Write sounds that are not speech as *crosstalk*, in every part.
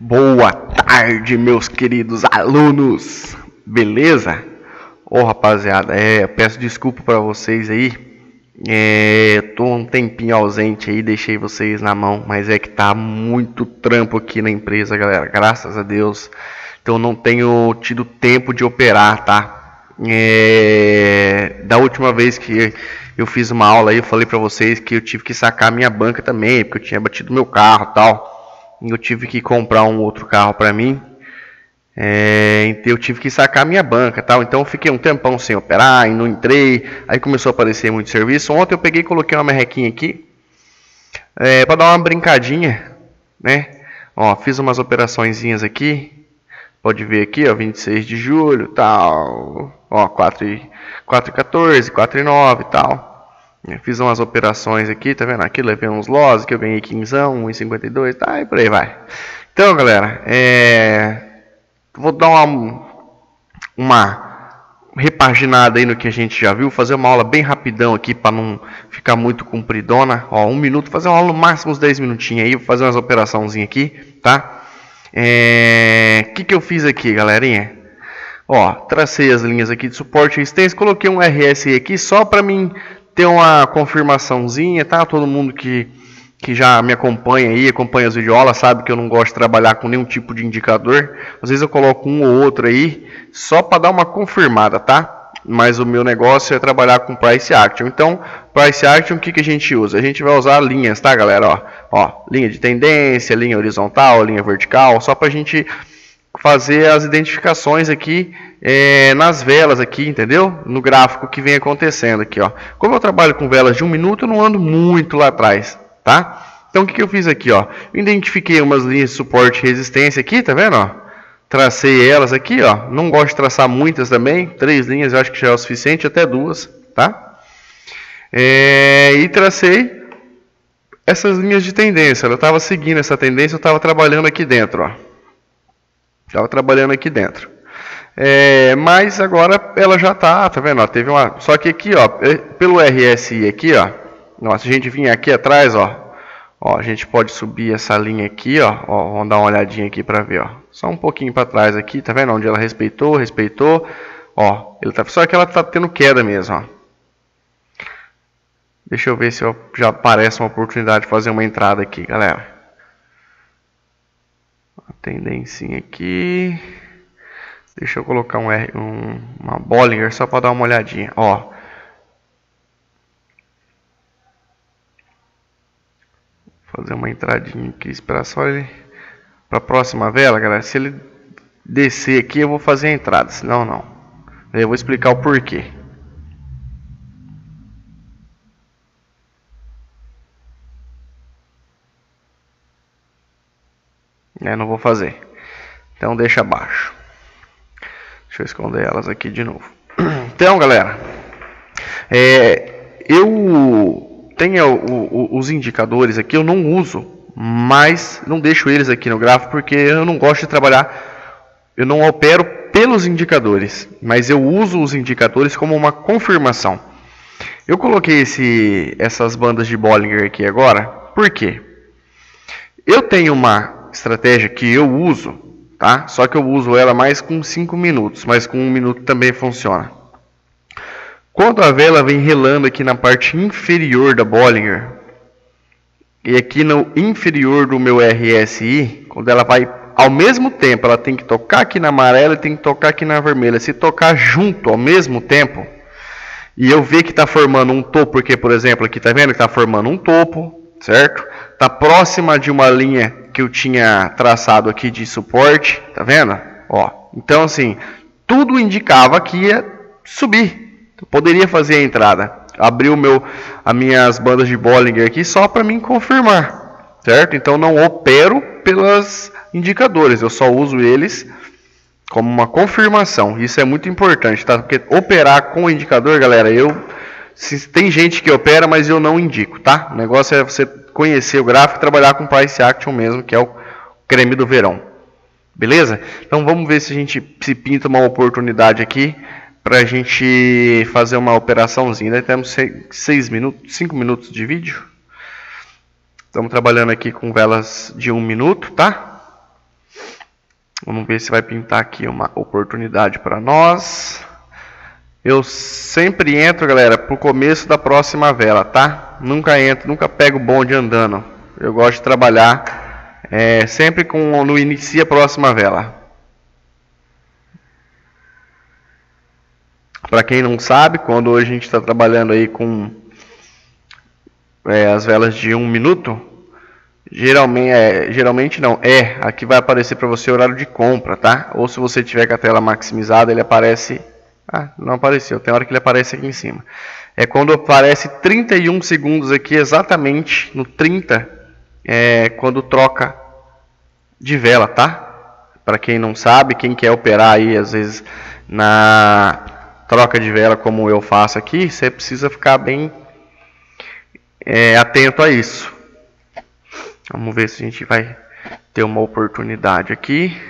Boa tarde, meus queridos alunos. Beleza? Ô, oh, rapaziada, é, peço desculpa para vocês aí. É, tô um tempinho ausente aí, deixei vocês na mão, mas é que tá muito trampo aqui na empresa, galera. Graças a Deus. Então não tenho tido tempo de operar, tá? É, da última vez que eu fiz uma aula aí, eu falei para vocês que eu tive que sacar minha banca também, porque eu tinha batido meu carro, tal eu tive que comprar um outro carro para mim. É, então eu tive que sacar minha banca tal. Então eu fiquei um tempão sem operar e não entrei. Aí começou a aparecer muito serviço. Ontem eu peguei e coloquei uma merrequinha aqui. É, para dar uma brincadinha. Né? Ó, fiz umas operações aqui. Pode ver aqui, ó, 26 de julho, tal. Ó, 4 e, 4 e 14, 4 e 9 tal. Fiz umas operações aqui, tá vendo? Aqui levei uns loss que eu ganhei 15, 1,52, tá? E por aí vai. Então, galera, é... vou dar uma, uma repaginada aí no que a gente já viu. Fazer uma aula bem rapidão aqui para não ficar muito compridona. Ó, um minuto, fazer uma aula no máximo uns 10 minutinhos aí. Fazer umas operaçãozinhas aqui, tá? É... O que, que eu fiz aqui, galerinha? Ó, tracei as linhas aqui de suporte e resistência. Coloquei um RSI aqui só para mim ter uma confirmaçãozinha, tá? Todo mundo que, que já me acompanha aí, acompanha as videoaulas, sabe que eu não gosto de trabalhar com nenhum tipo de indicador. Às vezes eu coloco um ou outro aí, só para dar uma confirmada, tá? Mas o meu negócio é trabalhar com Price Action. Então, Price Action, o que, que a gente usa? A gente vai usar linhas, tá, galera? Ó, ó linha de tendência, linha horizontal, linha vertical, só para a gente fazer as identificações aqui é, nas velas aqui, entendeu? No gráfico que vem acontecendo aqui, ó. Como eu trabalho com velas de um minuto, eu não ando muito lá atrás, tá? Então o que, que eu fiz aqui, ó? Eu identifiquei umas linhas de suporte e resistência aqui, tá vendo, ó? Tracei elas aqui, ó. Não gosto de traçar muitas também. Três linhas eu acho que já é o suficiente, até duas, tá? É, e tracei essas linhas de tendência. Eu estava seguindo essa tendência, eu estava trabalhando aqui dentro, ó. Estava trabalhando aqui dentro. É, mas agora ela já está, tá vendo? Ó, teve uma, só que aqui, ó, é, pelo RSI aqui, ó, ó, se a gente vir aqui atrás, ó, ó, a gente pode subir essa linha aqui, ó, ó vamos dar uma olhadinha aqui para ver, ó, só um pouquinho para trás aqui, tá vendo? Onde ela respeitou, respeitou, ó, ele tá, só que ela tá tendo queda mesmo, ó. Deixa eu ver se eu, já aparece uma oportunidade de fazer uma entrada aqui, galera tendência aqui. Deixa eu colocar um, R, um uma Bollinger só para dar uma olhadinha. Ó. Fazer uma entradinha aqui, esperar só ele para a próxima vela, galera. Se ele descer aqui, eu vou fazer a entrada, senão não. Eu vou explicar o porquê. É, não vou fazer. Então deixa abaixo. Deixa eu esconder elas aqui de novo. *clears throat* Então, galera, é, eu tenho o, o, os indicadores aqui, eu não uso, mas não deixo eles aqui no gráfico porque eu não gosto de trabalhar, eu não opero pelos indicadores, mas eu uso os indicadores como uma confirmação. Eu coloquei esse, essas bandas de Bollinger aqui agora, por quê? Eu tenho uma estratégia que eu uso, tá? Só que eu uso ela mais com 5 minutos, mas com 1 um minuto também funciona. Quando a vela vem relando aqui na parte inferior da Bollinger, e aqui no inferior do meu RSI, quando ela vai ao mesmo tempo, ela tem que tocar aqui na amarela e tem que tocar aqui na vermelha. Se tocar junto ao mesmo tempo, e eu ver que está formando um topo, porque, por exemplo, aqui está vendo que está formando um topo, certo? Está próxima de uma linha que eu tinha traçado aqui de suporte, tá vendo? Ó, então assim, tudo indicava que ia subir. Eu poderia fazer a entrada. Abrir o meu, as minhas bandas de Bollinger aqui só para mim confirmar, certo? Então não opero pelos indicadores, eu só uso eles como uma confirmação. Isso é muito importante, tá? Porque operar com o indicador, galera, eu se, tem gente que opera, mas eu não indico, tá? O negócio é você conhecer o gráfico e trabalhar com Price Action mesmo, que é o creme do verão. Beleza? Então vamos ver se a gente se pinta uma oportunidade aqui para a gente fazer uma operaçãozinha. Ainda temos 6 minutos, 5 minutos de vídeo. Estamos trabalhando aqui com velas de 1 um minuto, tá? Vamos ver se vai pintar aqui uma oportunidade para nós. Eu sempre entro, galera, pro começo da próxima vela, tá? Nunca entro, nunca pego bonde andando. Eu gosto de trabalhar é, sempre com no inicia a próxima vela. Para quem não sabe, quando hoje a gente está trabalhando aí com é, as velas de um minuto, geralmente, é, geralmente não, é, aqui vai aparecer para você o horário de compra, tá? Ou se você tiver com a tela maximizada, ele aparece, ah, não apareceu, tem hora que ele aparece aqui em cima. É quando aparece 31 segundos aqui, exatamente no 30, é quando troca de vela, tá? Para quem não sabe, quem quer operar aí, às vezes, na troca de vela como eu faço aqui, você precisa ficar bem é, atento a isso. Vamos ver se a gente vai ter uma oportunidade aqui.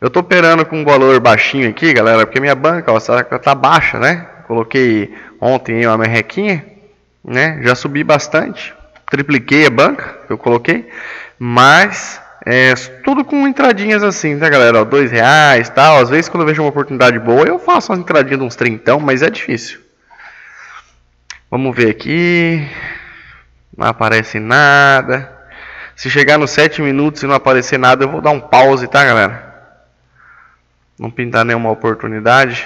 Eu estou operando com um valor baixinho aqui, galera, porque minha banca ó, tá baixa, né? Coloquei ontem uma merrequinha, né? Já subi bastante, tripliquei a banca que eu coloquei, mas é, tudo com entradinhas assim, tá galera? Ó, dois reais tal. Às vezes quando eu vejo uma oportunidade boa, eu faço uma entradinha de uns trintão, mas é difícil. Vamos ver aqui. Não aparece nada. Se chegar nos 7 minutos e não aparecer nada, eu vou dar um pause, tá, galera? Não pintar nenhuma oportunidade.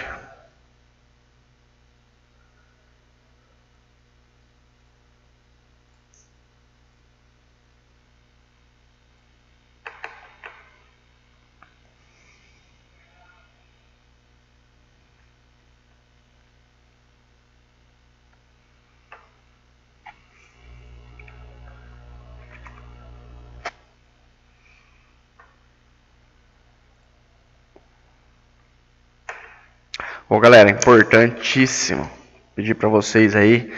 Bom, galera, importantíssimo pedir para vocês aí,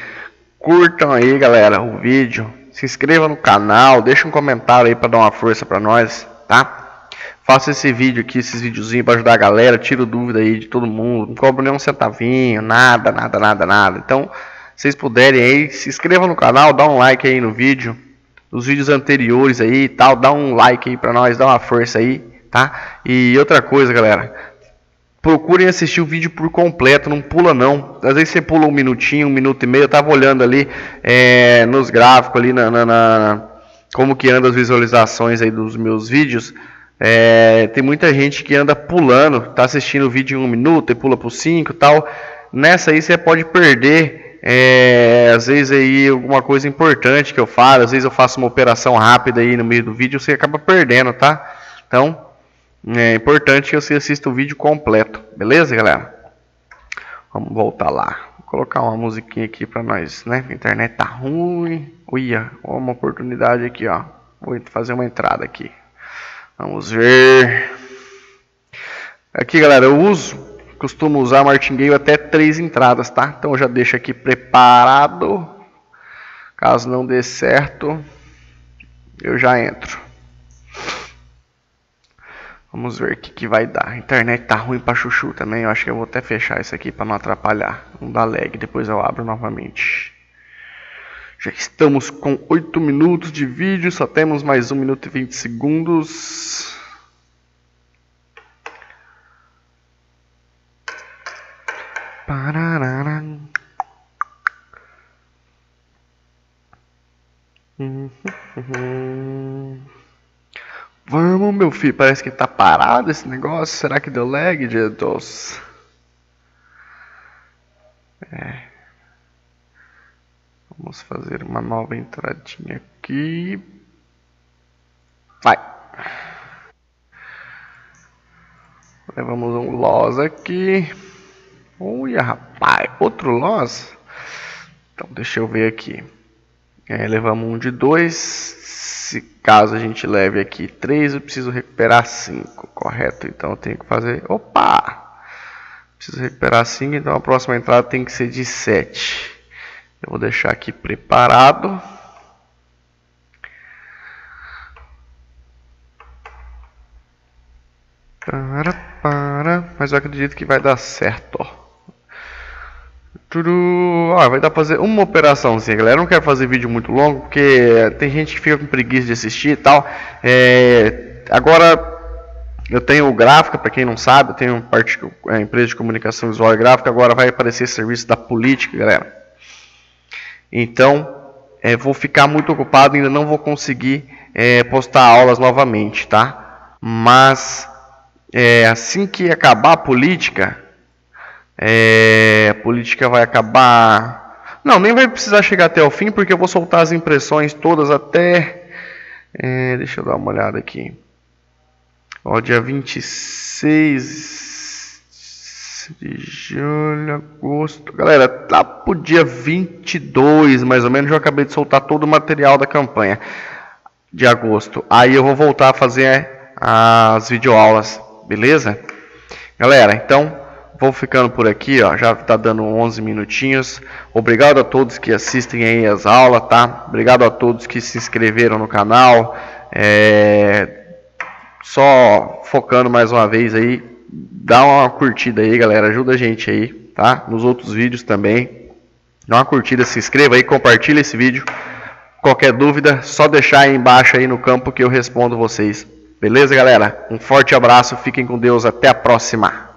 curtam aí, galera, o vídeo, se inscreva no canal, deixa um comentário aí para dar uma força para nós, tá? Faça esse vídeo aqui, esses videozinhos para ajudar a galera, tiro dúvida aí de todo mundo, não cobro nem um centavinho, nada, nada, nada, nada. Então, se vocês puderem aí, se inscreva no canal, dá um like aí no vídeo, os vídeos anteriores aí e tal, dá um like aí para nós, dá uma força aí, tá? E outra coisa, galera, procurem assistir o vídeo por completo, não pula não. Às vezes você pula um minutinho, um minuto e meio. Eu tava olhando ali é, nos gráficos ali na, na, na, como que anda as visualizações aí dos meus vídeos. É, tem muita gente que anda pulando, tá assistindo o vídeo em um minuto e pula por cinco, tal. Nessa aí você pode perder, é, às vezes aí alguma coisa importante que eu falo. Às vezes eu faço uma operação rápida aí no meio do vídeo, você acaba perdendo, tá? Então é importante que você assista o vídeo completo, beleza, galera? Vamos voltar lá. Vou colocar uma musiquinha aqui pra nós, né? A internet tá ruim. Uia, uma oportunidade aqui, ó. Vou fazer uma entrada aqui. Vamos ver. Aqui, galera, eu uso, costumo usar martingale até três entradas, tá? Então eu já deixo aqui preparado. Caso não dê certo, eu já entro. Vamos ver o que, que vai dar. A internet tá ruim pra chuchu também. Eu acho que eu vou até fechar isso aqui para não atrapalhar. Não dá lag. Depois eu abro novamente. Já estamos com 8 minutos de vídeo. Só temos mais 1 minuto e 20 segundos. Pararara. Uhum. uhum. Vamos, meu filho. Parece que tá parado esse negócio. Será que deu lag, Jesus? É. Vamos fazer uma nova entradinha aqui. Vai. Levamos um loss aqui. Olha, rapaz. Outro loss? Então, deixa eu ver aqui. É, levamos um de dois se caso a gente leve aqui 3, eu preciso recuperar 5, correto? Então eu tenho que fazer, opa, preciso recuperar 5, então a próxima entrada tem que ser de 7. Eu vou deixar aqui preparado. Para, para, mas eu acredito que vai dar certo, ó. Ah, vai dar pra fazer uma operaçãozinha, galera. Eu não quero fazer vídeo muito longo, porque tem gente que fica com preguiça de assistir e tal. É... Agora, Eu tenho gráfica, para quem não sabe, eu tenho parte, a empresa de comunicação visual e gráfica, agora vai aparecer serviço da política, galera. Então, é, vou ficar muito ocupado, ainda não vou conseguir é, postar aulas novamente, tá? Mas é, assim que acabar a política, é, a política vai acabar. Não, nem vai precisar chegar até o fim, porque eu vou soltar as impressões todas até. É, deixa eu dar uma olhada aqui. Ó, dia 26 de julho, agosto. Galera, tá pro dia 22, mais ou menos, eu acabei de soltar todo o material da campanha de agosto. Aí eu vou voltar a fazer as videoaulas, beleza? Galera, então vou ficando por aqui, ó, já tá dando 11 minutinhos. Obrigado a todos que assistem aí as aulas, tá? Obrigado a todos que se inscreveram no canal. É... Só focando mais uma vez aí, dá uma curtida aí, galera, ajuda a gente aí, tá? Nos outros vídeos também. Dá uma curtida, se inscreva aí, compartilha esse vídeo. Qualquer dúvida, só deixar aí embaixo aí no campo que eu respondo vocês. Beleza, galera? Um forte abraço, fiquem com Deus, até a próxima.